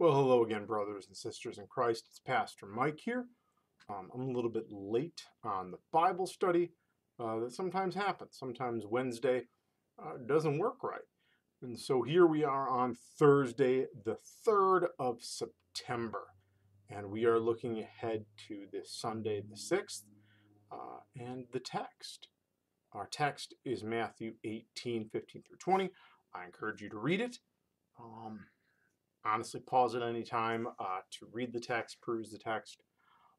Well, hello again, brothers and sisters in Christ. It's Pastor Mike here. Um, I'm a little bit late on the Bible study. Uh, that sometimes happens. Sometimes Wednesday uh, doesn't work right. And so here we are on Thursday, the 3rd of September. And we are looking ahead to this Sunday, the 6th, uh, and the text. Our text is Matthew 18, 15 through 20. I encourage you to read it. Um, honestly, pause at any time uh, to read the text, peruse the text,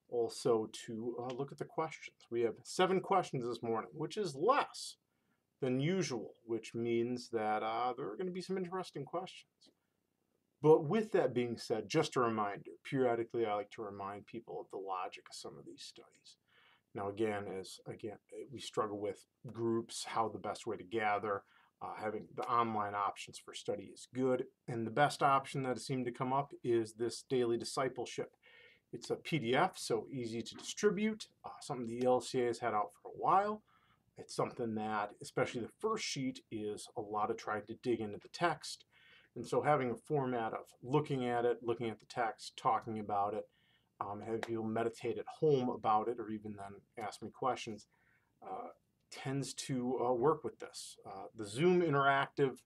also to uh, look at the questions. We have seven questions this morning, which is less than usual, which means that uh, there are going to be some interesting questions. But with that being said, just a reminder, periodically I like to remind people of the logic of some of these studies. Now again, as again we struggle with groups, how the best way to gather, uh, having the online options for study is good. And the best option that seemed to come up is this daily discipleship. It's a PDF, so easy to distribute, uh, something the ELCA has had out for a while. It's something that, especially the first sheet, is a lot of trying to dig into the text. And so having a format of looking at it, looking at the text, talking about it, um, have people meditate at home about it, or even then ask me questions, uh, tends to uh, work with this. Uh, the Zoom interactive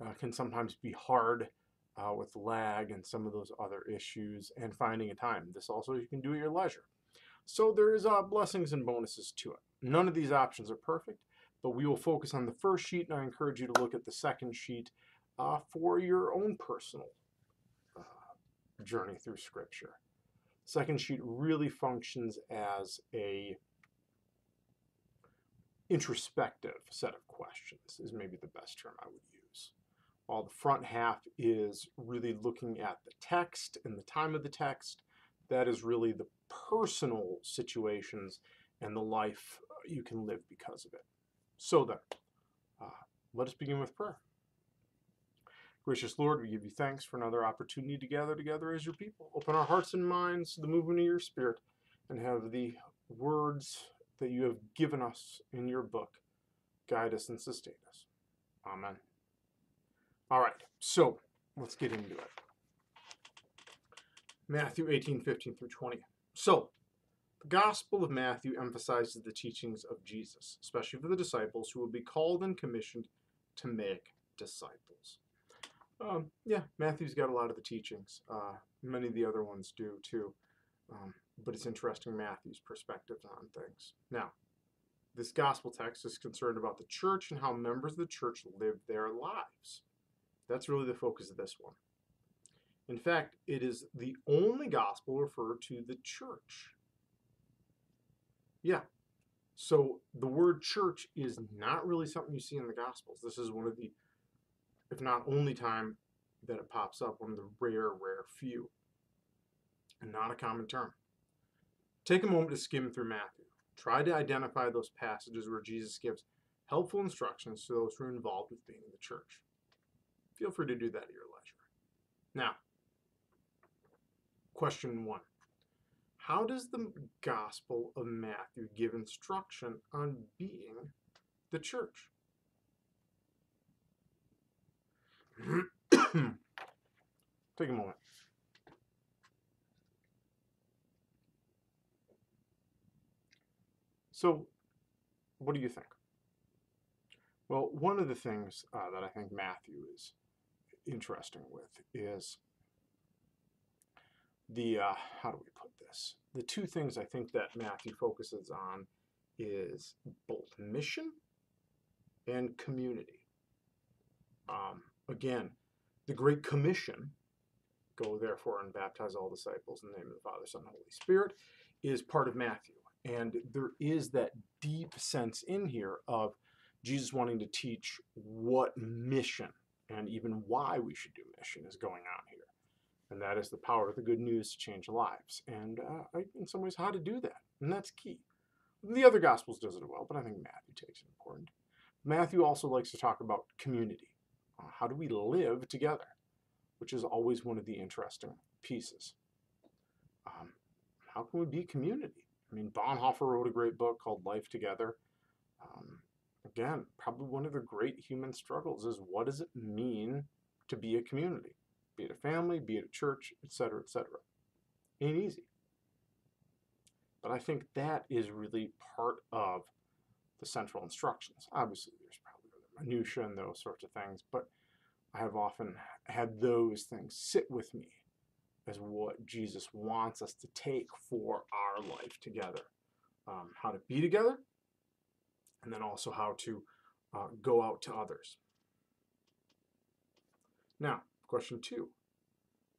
uh, can sometimes be hard uh, with lag and some of those other issues and finding a time. This also you can do at your leisure. So there is uh, blessings and bonuses to it. None of these options are perfect, but we will focus on the first sheet and I encourage you to look at the second sheet for your own personal journey through Scripture. Second sheet really functions as a introspective set of questions is maybe the best term I would use. While the front half is really looking at the text and the time of the text, that is really the personal situations and the life uh, you can live because of it. So then, uh, let us begin with prayer. Gracious Lord, we give you thanks for another opportunity to gather together as your people. Open our hearts and minds to the movement of your Spirit and have the words that you have given us in your book guide us and sustain us. Amen. All right, so let's get into it. Matthew 18, 15 through 20. So, the Gospel of Matthew emphasizes the teachings of Jesus, especially for the disciples who will be called and commissioned to make disciples. Um, yeah, Matthew's got a lot of the teachings. Uh, many of the other ones do too. Um, but it's interesting Matthew's perspectives on things. Now, this gospel text is concerned about the church and how members of the church live their lives. That's really the focus of this one. In fact, it is the only gospel referred to the church. Yeah. So the word church is not really something you see in the gospels. This is one of the, if not only time that it pops up, one of the rare, rare few. And not a common term. Take a moment to skim through Matthew. Try to identify those passages where Jesus gives helpful instructions to those who are involved with being in the church. Feel free to do that at your leisure. Now, question one How does the Gospel of Matthew give instruction on being the church? Take a moment. So, what do you think? Well, one of the things uh, that I think Matthew is interesting with is the, uh, how do we put this? The two things I think that Matthew focuses on is both mission and community. Um, again, the Great Commission, go therefore and baptize all disciples in the name of the Father, Son, and Holy Spirit, is part of Matthew. And there is that deep sense in here of Jesus wanting to teach what mission and even why we should do mission is going on here. And that is the power of the good news to change lives. And uh, in some ways, how to do that. And that's key. The other Gospels does it well, but I think Matthew takes it important. Matthew also likes to talk about community. Uh, how do we live together? Which is always one of the interesting pieces. Um, how can we be community? I mean, Bonhoeffer wrote a great book called Life Together. Um, again, probably one of the great human struggles is what does it mean to be a community? be it a family, be it a church, etc., etc. Ain't easy. But I think that is really part of the central instructions. Obviously, there's probably other minutiae and those sorts of things, but I have often had those things sit with me as what Jesus wants us to take for our life together. Um, how to be together, and then also how to uh, go out to others. Now, question two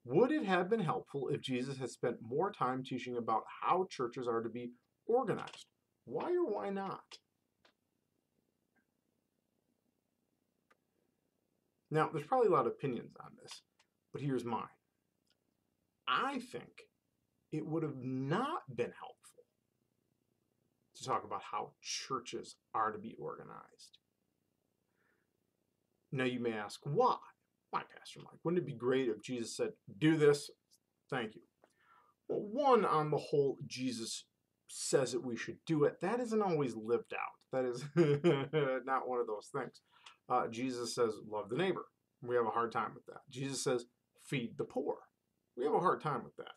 Would it have been helpful if Jesus had spent more time teaching about how churches are to be organized? Why or why not? Now, there's probably a lot of opinions on this, but here's mine. I think it would have not been helpful to talk about how churches are to be organized. Now, you may ask, why? Why, Pastor Mike? Wouldn't it be great if Jesus said, do this? Thank you. Well, one, on the whole, Jesus says that we should do it. That isn't always lived out. That is not one of those things. Uh, Jesus says, love the neighbor. We have a hard time with that. Jesus says, feed the poor. We have a hard time with that.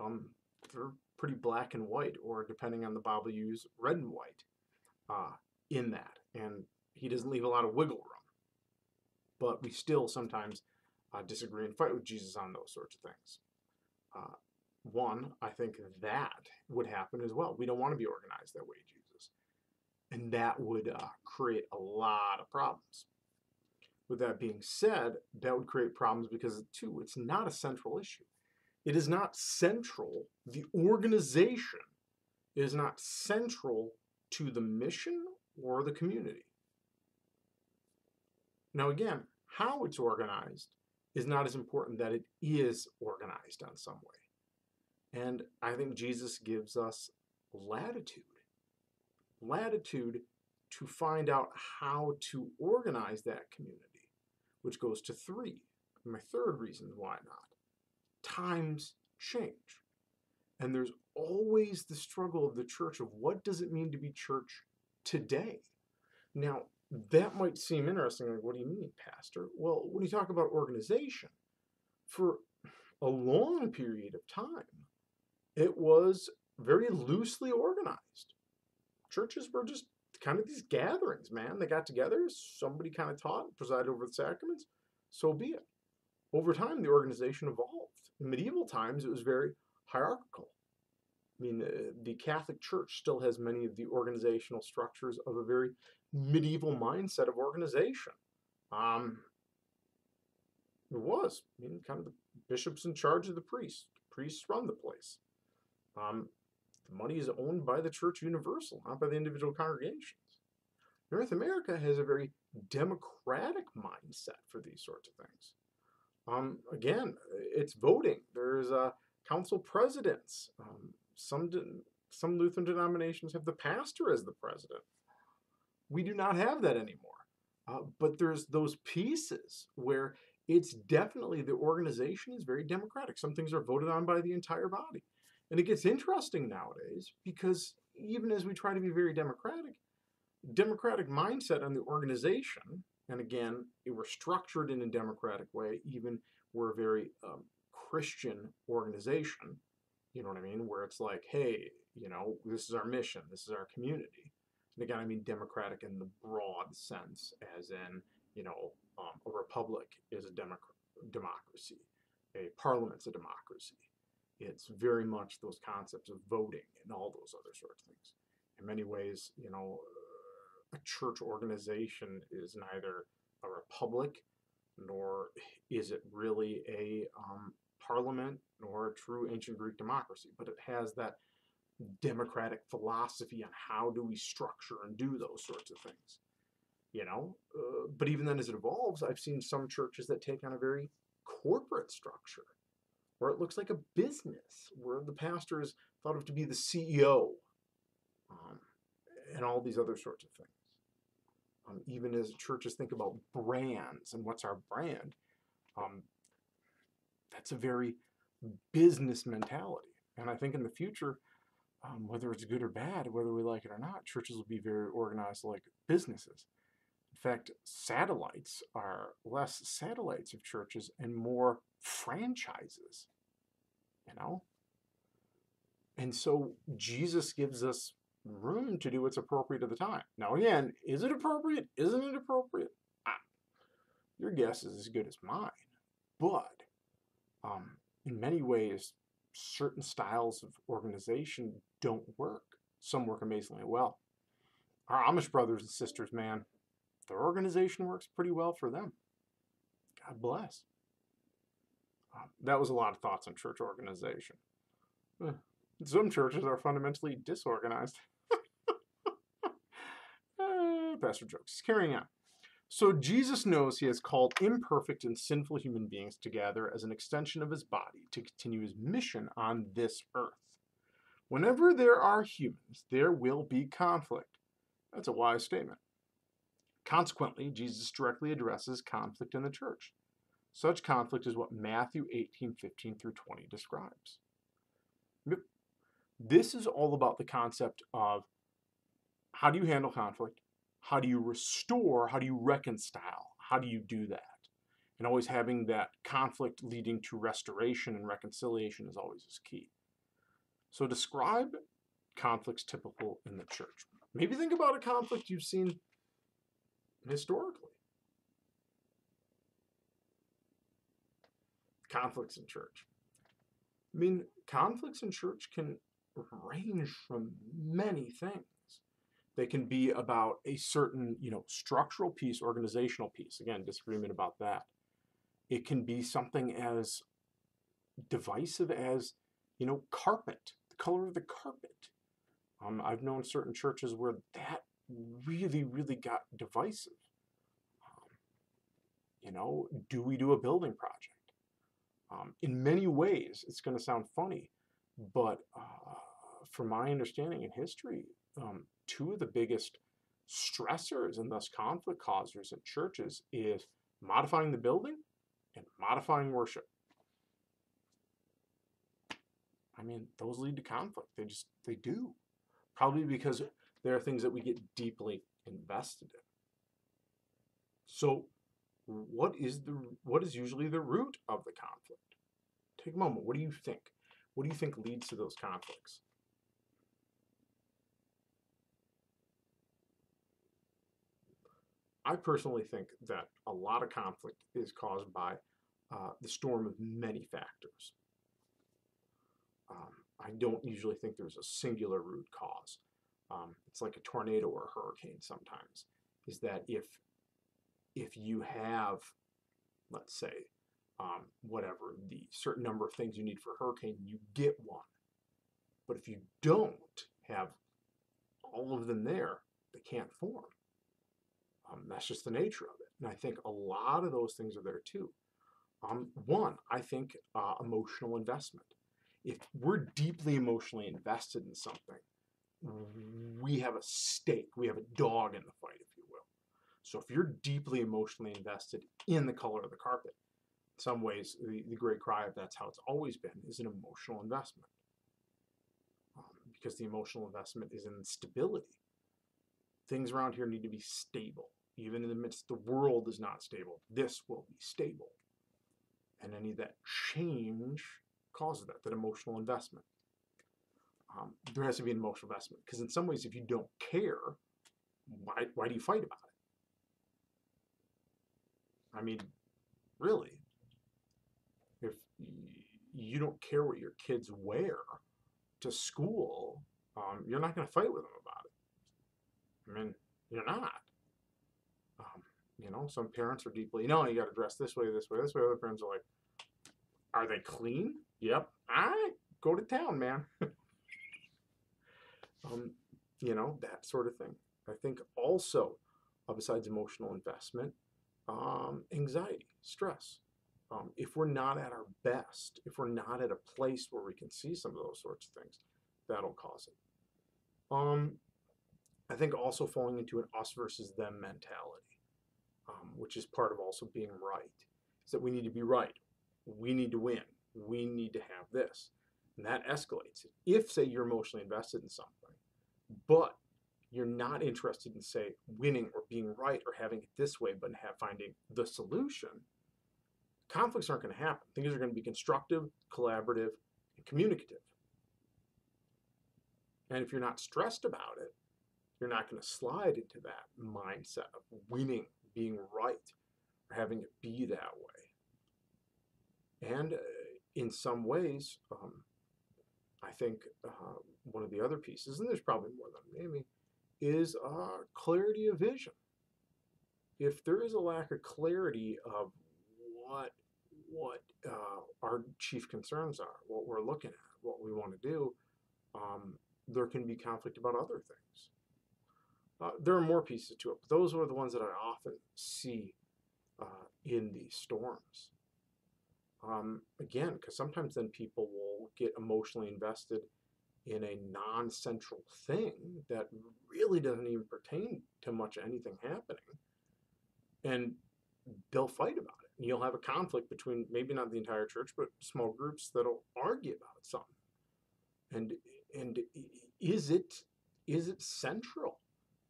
Um, they're pretty black and white, or depending on the Bible, use red and white uh, in that. And he doesn't leave a lot of wiggle room. But we still sometimes uh, disagree and fight with Jesus on those sorts of things. Uh, one, I think that would happen as well. We don't want to be organized that way, Jesus. And that would uh, create a lot of problems. With that being said, that would create problems because, two, it's not a central issue. It is not central, the organization is not central to the mission or the community. Now, again, how it's organized is not as important that it is organized on some way. And I think Jesus gives us latitude. Latitude to find out how to organize that community which goes to three. My third reason why not. Times change. And there's always the struggle of the church of what does it mean to be church today? Now, that might seem interesting. Like, what do you mean, Pastor? Well, when you talk about organization, for a long period of time, it was very loosely organized. Churches were just kind of these gatherings, man. They got together, somebody kind of taught, presided over the sacraments, so be it. Over time, the organization evolved. In medieval times, it was very hierarchical. I mean, uh, the Catholic Church still has many of the organizational structures of a very medieval mindset of organization. Um, it was, I mean, kind of the bishops in charge of the priests. Priests run the place. Um, the money is owned by the Church Universal, not by the individual congregations. North America has a very democratic mindset for these sorts of things. Um, again, it's voting. There's uh, council presidents. Um, some some Lutheran denominations have the pastor as the president. We do not have that anymore. Uh, but there's those pieces where it's definitely the organization is very democratic. Some things are voted on by the entire body. And it gets interesting nowadays because even as we try to be very democratic, democratic mindset on the organization, and again, we're structured in a democratic way, even we're a very um, Christian organization, you know what I mean? Where it's like, hey, you know, this is our mission, this is our community. And again, I mean democratic in the broad sense, as in, you know, um, a republic is a democ- democracy, a parliament's a democracy it's very much those concepts of voting and all those other sorts of things. In many ways, you know, a church organization is neither a republic nor is it really a um, parliament nor a true ancient Greek democracy, but it has that democratic philosophy on how do we structure and do those sorts of things. You know, uh, but even then, as it evolves, I've seen some churches that take on a very corporate structure where it looks like a business, where the pastor is thought of to be the CEO, um, and all these other sorts of things. Um, even as churches think about brands and what's our brand, um, that's a very business mentality. And I think in the future, um, whether it's good or bad, whether we like it or not, churches will be very organized like businesses. In fact, satellites are less satellites of churches and more franchises, you know? And so Jesus gives us room to do what's appropriate at the time. Now, again, is it appropriate? Isn't it appropriate? Ah, your guess is as good as mine. But um, in many ways, certain styles of organization don't work. Some work amazingly well. Our Amish brothers and sisters, man, their organization works pretty well for them. God bless. That was a lot of thoughts on church organization. Some churches are fundamentally disorganized. uh, pastor jokes. Carrying on. So Jesus knows he has called imperfect and sinful human beings together as an extension of his body to continue his mission on this earth. Whenever there are humans, there will be conflict. That's a wise statement. Consequently, Jesus directly addresses conflict in the church. Such conflict is what Matthew 18, 15 through 20 describes. This is all about the concept of how do you handle conflict? How do you restore? How do you reconcile? How do you do that? And always having that conflict leading to restoration and reconciliation is always is key. So describe conflicts typical in the church. Maybe think about a conflict you've seen historically. Conflicts in church. I mean, conflicts in church can range from many things. They can be about a certain, you know, structural piece, organizational piece. Again, disagreement about that. It can be something as divisive as, you know, carpet, the color of the carpet. Um, I've known certain churches where that really, really got divisive. Um, you know, do we do a building project? Um, in many ways, it's going to sound funny, but uh, from my understanding in history, um, two of the biggest stressors and thus conflict causers in churches is modifying the building and modifying worship. I mean, those lead to conflict. They just, they do. Probably because there are things that we get deeply invested in. So, what is the what is usually the root of the conflict? Take a moment. What do you think? What do you think leads to those conflicts? I personally think that a lot of conflict is caused by uh, the storm of many factors. Um, I don't usually think there's a singular root cause. Um, it's like a tornado or a hurricane sometimes. Is that if if you have, let's say, um, whatever the certain number of things you need for a hurricane, you get one. But if you don't have all of them there, they can't form. Um, that's just the nature of it. And I think a lot of those things are there too. Um, one, I think uh, emotional investment. If we're deeply emotionally invested in something, we have a stake, we have a dog in the fight, if you will. So if you're deeply emotionally invested in the color of the carpet, in some ways, the, the great cry of that's how it's always been is an emotional investment. Um, because the emotional investment is in stability. Things around here need to be stable. Even in the midst, the world is not stable. This will be stable. And any of that change causes that, that emotional investment um, there has to be an emotional investment. Because in some ways, if you don't care, why, why do you fight about it? I mean, really, if you don't care what your kids wear to school, um, you're not going to fight with them about it. I mean, you're not. Um, you know, some parents are deeply, you know, you got to dress this way, this way, this way. Other parents are like, are they clean? Yep. Right, go to town, man. um, you know, that sort of thing. I think also, uh, besides emotional investment, um, anxiety, stress. Um, if we're not at our best, if we're not at a place where we can see some of those sorts of things, that'll cause it. Um, I think also falling into an us versus them mentality, um, which is part of also being right, is that we need to be right. We need to win. We need to have this. And that escalates. If, say, you're emotionally invested in something, but you're not interested in say winning or being right or having it this way, but have, finding the solution, conflicts aren't going to happen. Things are going to be constructive, collaborative, and communicative. And if you're not stressed about it, you're not going to slide into that mindset of winning, being right, or having it be that way. And uh, in some ways, um, I think uh, one of the other pieces, and there's probably more than maybe, is uh, clarity of vision. If there is a lack of clarity of what what uh, our chief concerns are, what we're looking at, what we want to do, um, there can be conflict about other things. Uh, there are more pieces to it, but those are the ones that I often see uh, in these storms. Um, again, because sometimes then people will get emotionally invested in a non-central thing that really doesn't even pertain to much anything happening, and they'll fight about it. And you'll have a conflict between maybe not the entire church, but small groups that'll argue about something. And and is it is it central?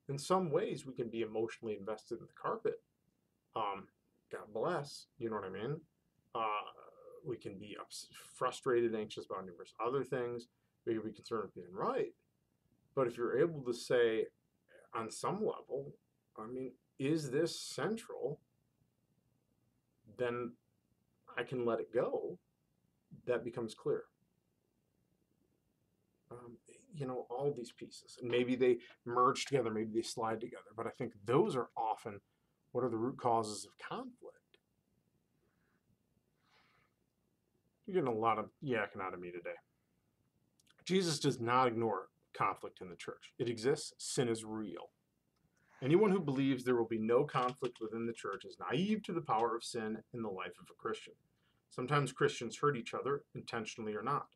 In some ways, we can be emotionally invested in the carpet. Um, God bless, you know what I mean? Uh, we can be frustrated, anxious about numerous other things. We can be concerned with being right. But if you're able to say, on some level, I mean, is this central? Then I can let it go. That becomes clear um, you know, all these pieces. And maybe they merge together, maybe they slide together. But I think those are often what are the root causes of conflict. You're getting a lot of yakking out of me today. Jesus does not ignore conflict in the church. It exists. Sin is real. Anyone who believes there will be no conflict within the church is naive to the power of sin in the life of a Christian. Sometimes Christians hurt each other, intentionally or not.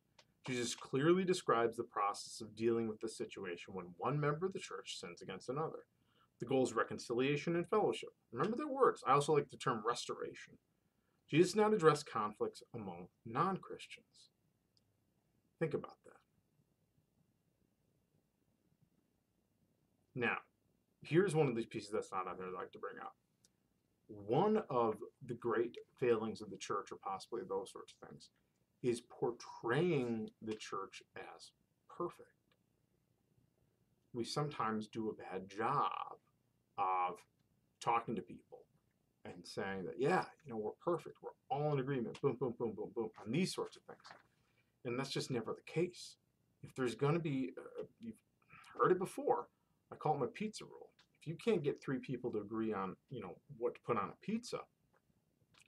Jesus clearly describes the process of dealing with the situation when one member of the church sins against another. The goal is reconciliation and fellowship. Remember their words. I also like the term restoration. Jesus did not address conflicts among non Christians. Think about that. Now, here's one of these pieces that's not on there I'd like to bring up. One of the great failings of the church, or possibly those sorts of things, is portraying the church as perfect. We sometimes do a bad job of talking to people and saying that, yeah, you know, we're perfect. We're all in agreement. Boom, boom, boom, boom, boom, on these sorts of things. And that's just never the case. If there's going to be, uh, you've heard it before, I call it my pizza rule. If you can't get three people to agree on, you know, what to put on a pizza,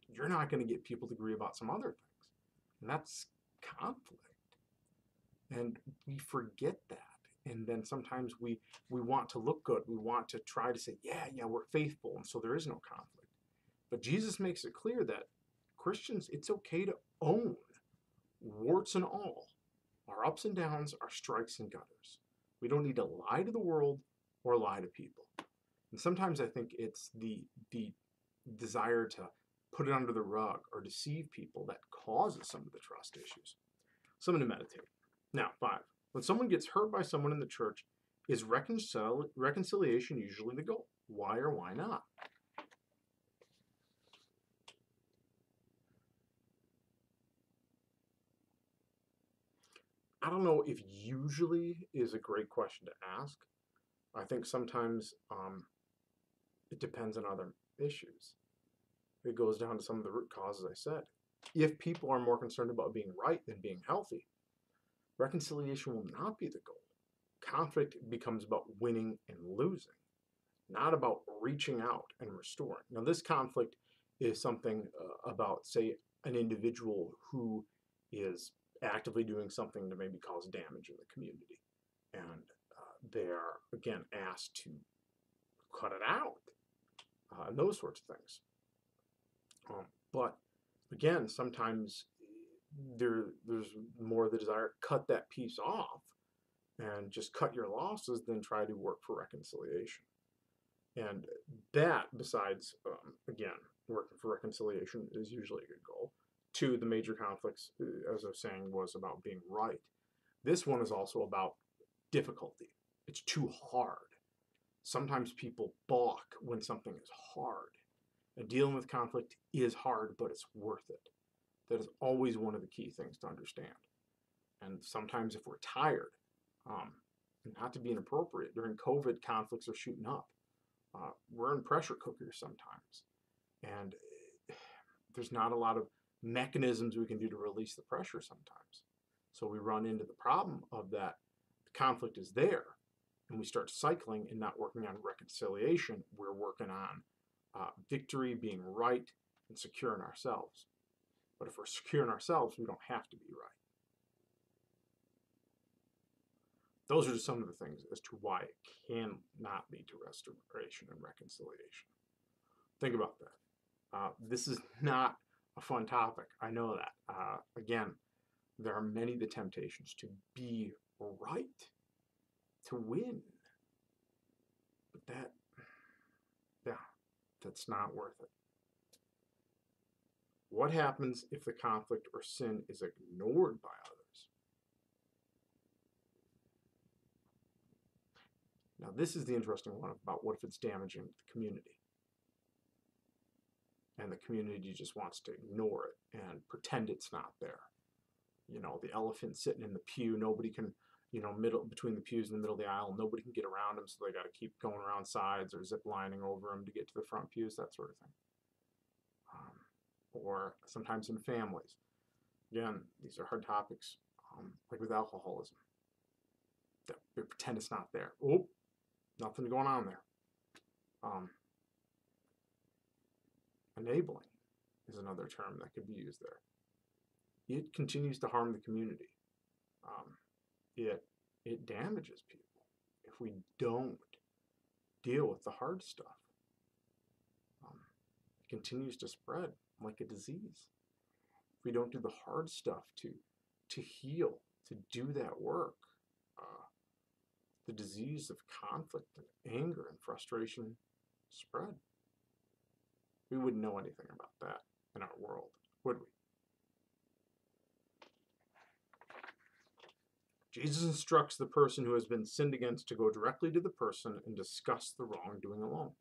you're not going to get people to agree about some other things. And that's conflict. And we forget that. And then sometimes we we want to look good. We want to try to say, yeah, yeah, we're faithful. And so there is no conflict. But Jesus makes it clear that Christians, it's okay to own warts and all, our ups and downs, our strikes and gutters. We don't need to lie to the world or lie to people. And sometimes I think it's the the desire to put it under the rug or deceive people that causes some of the trust issues. Something to meditate. Now, five, when someone gets hurt by someone in the church, is reconcil- reconciliation usually the goal? Why or why not? I don't know if usually is a great question to ask. I think sometimes um, it depends on other issues it goes down to some of the root causes I said. If people are more concerned about being right than being healthy, reconciliation will not be the goal. Conflict becomes about winning and losing, not about reaching out and restoring. Now, this conflict is something uh, about, say, an individual who is actively doing something to maybe cause damage in the community. And uh, they are, again, asked to cut it out, uh, and those sorts of things. Um, but again, sometimes there there's more the desire to cut that piece off and just cut your losses than try to work for reconciliation. And that, besides, um, again, working for reconciliation is usually a good goal. Two, the major conflicts, uh, as I was saying, was about being right. This one is also about difficulty. It's too hard. sometimes people balk when something is hard. And dealing with conflict is hard, but it's worth it. That is always one of the key things to understand. And sometimes if we're tired, um, not to be inappropriate, during COVID, conflicts are shooting up. Uh, we're in pressure cookers sometimes. And there's not a lot of mechanisms we can do to release the pressure sometimes. So we run into the problem of that the conflict is there and we start cycling and not working on reconciliation. We're working on uh, victory, being right, and secure in ourselves. But if we're secure in ourselves, we don't have to be right. Those are just some of the things as to why it cannot lead to restoration and reconciliation. Think about that. Uh, this is not a fun topic. I know that. Uh, again, there are many the temptations to be right, to win. But that, yeah, that's not worth it. What happens if the conflict or sin is ignored by others? Now, this is the interesting one about what if it's damaging the community? And the community just wants to ignore it and pretend it's not there. You know, the elephant sitting in the pew, nobody can, you know, middle between the pews in the middle of the aisle, nobody can get around him, so they got to keep going around sides or zip lining over him to get to the front pews, that sort of thing. Um, or sometimes in families. Again, these are hard topics, um, like with alcoholism. They pretend it's not there. Oh, nothing going on there. Um, enabling is another term that could be used there. It continues to harm the community. Um, it it damages people if we don't deal with the hard stuff. Um, it continues to spread like a disease. If we don't do the hard stuff to to heal, to do that work, uh, the disease of conflict and anger and frustration spread. We wouldn't know anything about that in our world, would we? Jesus instructs the person who has been sinned against to go directly to the person and discuss the wrongdoing alone.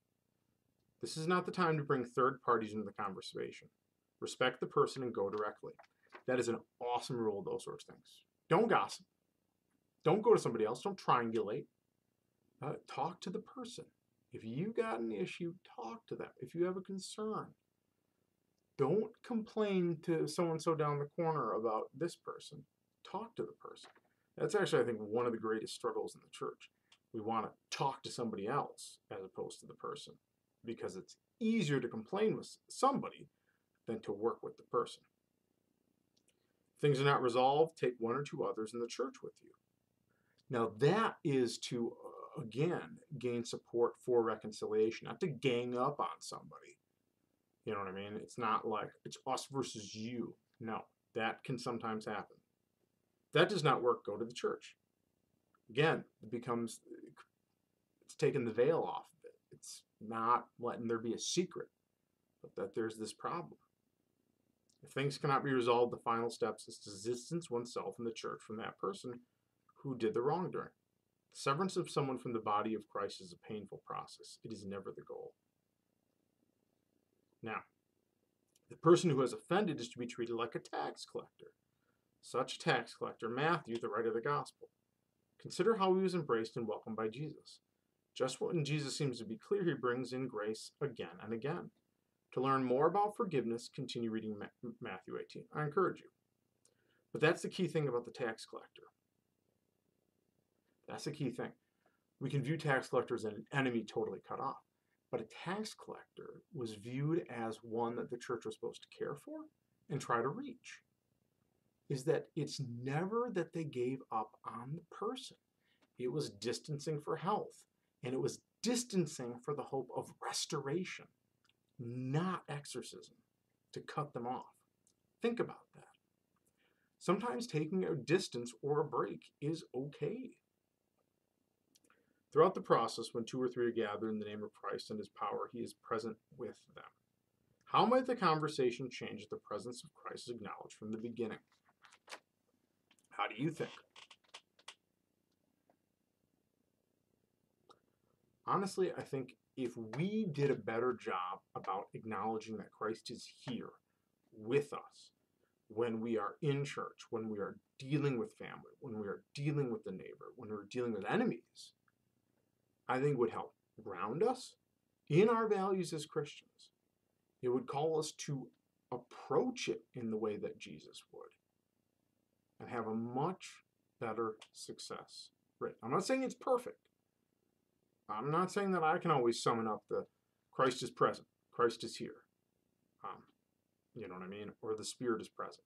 This is not the time to bring third parties into the conversation. Respect the person and go directly. That is an awesome rule of those sorts of things. Don't gossip. Don't go to somebody else. Don't triangulate. Uh, talk to the person. If you got an issue, talk to them. If you have a concern, don't complain to so and so down the corner about this person. Talk to the person. That's actually, I think, one of the greatest struggles in the church. We want to talk to somebody else as opposed to the person because it's easier to complain with somebody than to work with the person. If things are not resolved, take one or two others in the church with you. Now, that is to, uh, again, gain support for reconciliation, not to gang up on somebody. You know what I mean? It's not like it's us versus you. No, that can sometimes happen that does not work, go to the church. Again, it becomes, it's taking the veil off of it. It's not letting there be a secret, but that there's this problem. If things cannot be resolved, the final steps is to distance oneself and the church from that person who did the wrongdoing. Severance of someone from the body of Christ is a painful process. It is never the goal. Now, the person who has offended is to be treated like a tax collector such a tax collector Matthew, the writer of the gospel. Consider how he was embraced and welcomed by Jesus. Just when Jesus seems to be clear, he brings in grace again and again. To learn more about forgiveness, continue reading Matthew 18. I encourage you. But that's the key thing about the tax collector. That's the key thing. We can view tax collectors as an enemy totally cut off. But a tax collector was viewed as one that the church was supposed to care for and try to reach is that it's never that they gave up on the person. It was distancing for health, and it was distancing for the hope of restoration, not exorcism, to cut them off. Think about that. Sometimes taking a distance or a break is okay. Throughout the process, when two or three are gathered in the name of Christ and his power, he is present with them. How might the conversation change if the presence of Christ is acknowledged from the beginning? How do you think? honestly, I think if we did a better job about acknowledging that Christ is here with us when we are in church, when we are dealing with family, when we are dealing with the neighbor, when we're dealing with enemies, I think would help ground us in our values as Christians. It would call us to approach it in the way that Jesus would and have a much better success rate. I'm not saying it's perfect. I'm not saying that I can always summon up the Christ is present, Christ is here. Um, you know what I mean? Or the Spirit is present.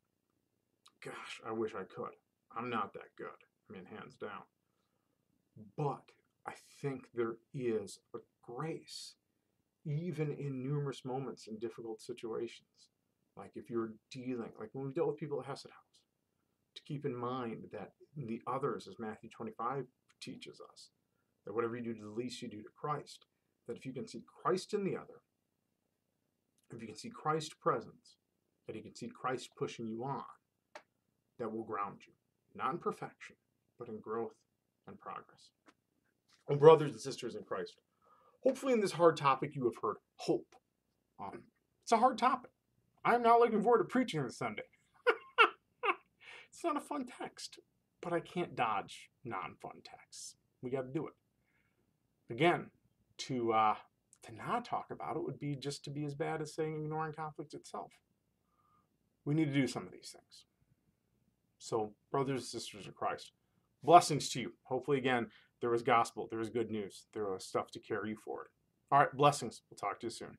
Gosh, I wish I could. I'm not that good. I mean, hands down. But I think there is a grace, even in numerous moments in difficult situations. Like if you're dealing, like when we dealt with people at Hesed House, to keep in mind that the others, as Matthew 25 teaches us, that whatever you do to the least, you do to Christ. That if you can see Christ in the other, if you can see Christ's presence, that you can see Christ pushing you on, that will ground you, not in perfection, but in growth and progress. And brothers and sisters in Christ, hopefully in this hard topic you have heard hope. Um, it's a hard topic. I'm not looking forward to preaching this Sunday. it's not a fun text, but I can't dodge non-fun texts. We got to do it. Again, to uh, to not talk about it would be just to be as bad as saying ignoring conflict itself. We need to do some of these things. So, brothers and sisters of Christ, blessings to you. Hopefully, again, there was gospel, there was good news, there was stuff to carry you forward. All right, blessings. We'll talk to you soon.